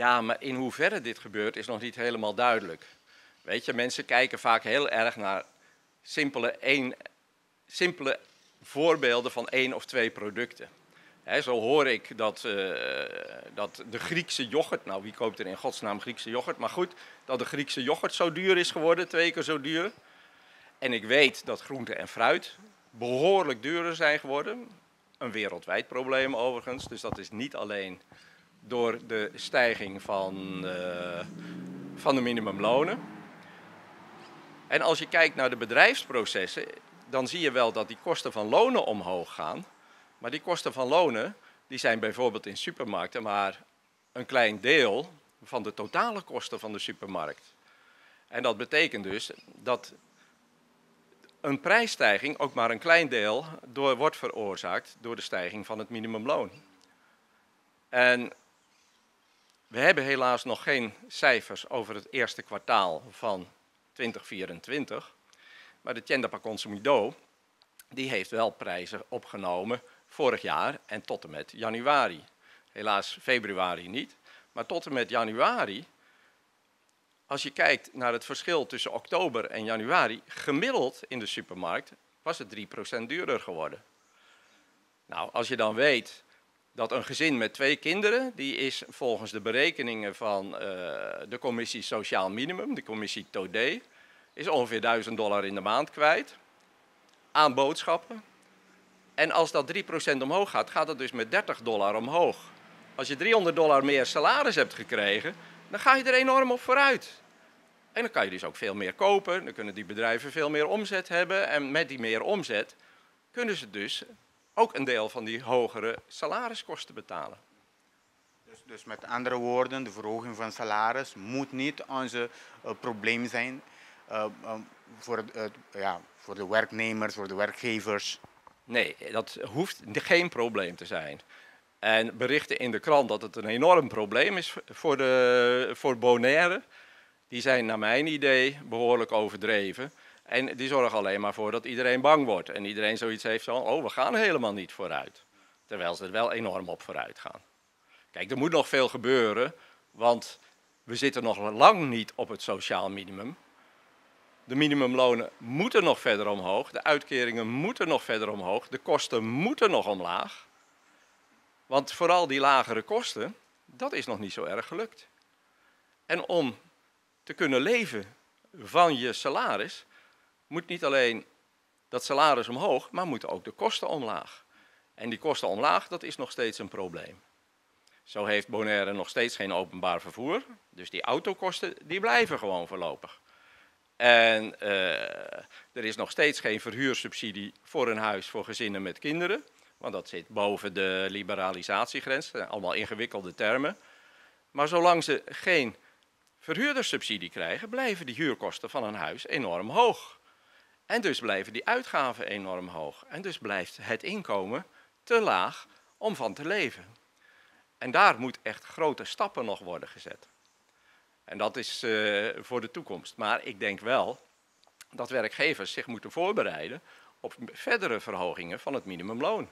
Ja, maar in hoeverre dit gebeurt is nog niet helemaal duidelijk. Weet je, mensen kijken vaak heel erg naar simpele, simpele voorbeelden van één of twee producten. zo hoor ik dat, uh, dat de Griekse yoghurt, nou wie koopt er in godsnaam Griekse yoghurt, maar goed, dat de Griekse yoghurt zo duur is geworden, twee keer zo duur. En ik weet dat groente en fruit behoorlijk duurder zijn geworden. Een wereldwijd probleem overigens, dus dat is niet alleen door de stijging van, uh, van de minimumlonen. En als je kijkt naar de bedrijfsprocessen, dan zie je wel dat die kosten van lonen omhoog gaan. Maar die kosten van lonen, die zijn bijvoorbeeld in supermarkten maar een klein deel van de totale kosten van de supermarkt. En dat betekent dus dat een prijsstijging ook maar een klein deel door, wordt veroorzaakt door de stijging van het minimumloon. En we hebben helaas nog geen cijfers over het eerste kwartaal van 2024. Maar de Tienda para Consumidor die heeft wel prijzen opgenomen vorig jaar en tot en met januari. Helaas februari niet, maar tot en met januari. Als je kijkt naar het verschil tussen oktober en januari, gemiddeld in de supermarkt was het 3% duurder geworden. Nou, als je dan weet dat een gezin met twee kinderen, die is volgens de berekeningen van uh, de commissie Sociaal Minimum, de commissie TODE, is ongeveer 1000 dollar in de maand kwijt aan boodschappen. En als dat 3% omhoog gaat, gaat dat dus met 30 dollar omhoog. Als je 300 dollar meer salaris hebt gekregen, dan ga je er enorm op vooruit. En dan kan je dus ook veel meer kopen, dan kunnen die bedrijven veel meer omzet hebben. En met die meer omzet kunnen ze dus ook een deel van die hogere salariskosten betalen. Dus, dus met andere woorden, de verhoging van salaris moet niet onze uh, probleem zijn uh, um, voor, uh, ja, voor de werknemers, voor de werkgevers. Nee, dat hoeft geen probleem te zijn. En berichten in de krant dat het een enorm probleem is voor, de, voor Bonaire, die zijn naar mijn idee behoorlijk overdreven. En die zorgen alleen maar voor dat iedereen bang wordt. En iedereen zoiets heeft van, oh, we gaan helemaal niet vooruit. Terwijl ze er wel enorm op vooruit gaan. Kijk, er moet nog veel gebeuren, want we zitten nog lang niet op het sociaal minimum. De minimumlonen moeten nog verder omhoog, de uitkeringen moeten nog verder omhoog, de kosten moeten nog omlaag. Want vooral die lagere kosten, dat is nog niet zo erg gelukt. En om te kunnen leven van je salaris, moet niet alleen dat salaris omhoog, maar moeten ook de kosten omlaag. En die kosten omlaag, dat is nog steeds een probleem. Zo heeft Bonaire nog steeds geen openbaar vervoer, dus die autokosten die blijven gewoon voorlopig. En uh, er is nog steeds geen verhuursubsidie voor een huis voor gezinnen met kinderen, want dat zit boven de liberalisatiegrens, allemaal ingewikkelde termen. Maar zolang ze geen verhuurderssubsidie krijgen, blijven die huurkosten van een huis enorm hoog. En dus blijven die uitgaven enorm hoog. En dus blijft het inkomen te laag om van te leven. En daar moet echt grote stappen nog worden gezet. En dat is uh, voor de toekomst. Maar ik denk wel dat werkgevers zich moeten voorbereiden op verdere verhogingen van het minimumloon.